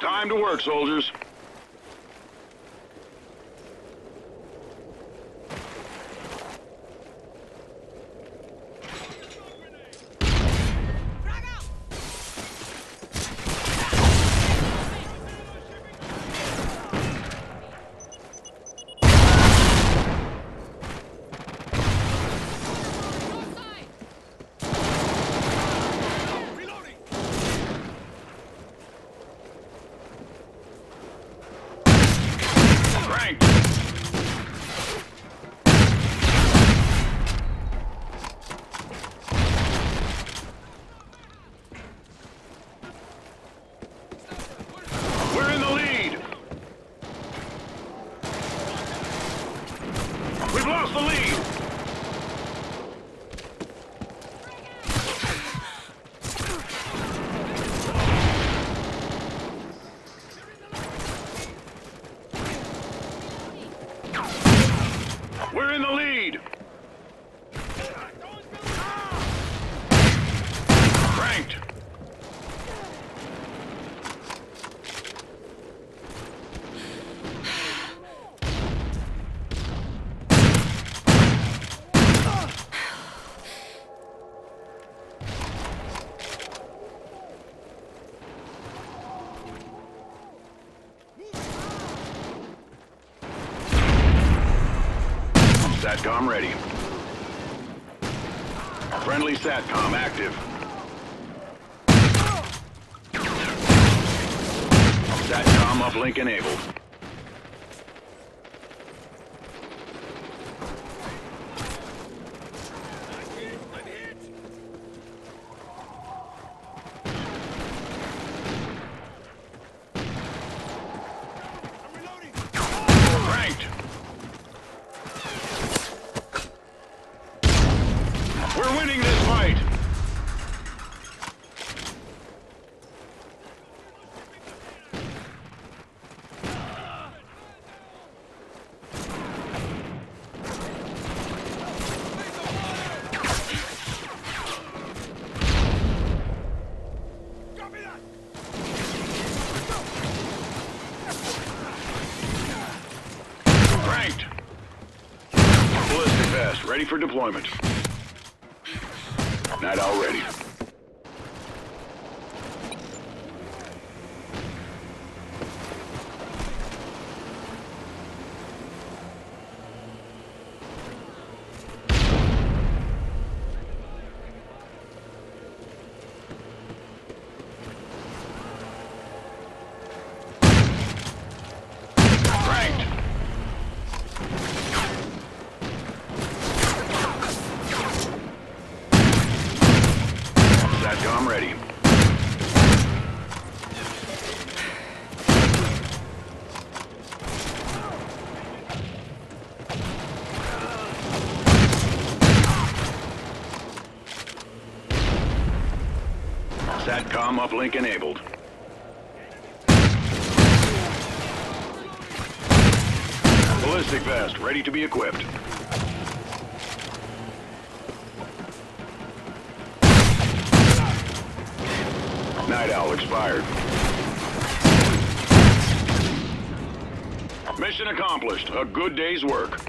Time to work, soldiers. In the lead. SATCOM ready. Friendly SATCOM active. SATCOM uplink enabled. Ready for deployment. Night owl ready. SATCOM ready. SATCOM uplink enabled. Ballistic vest ready to be equipped. Night Owl expired. Mission accomplished. A good day's work.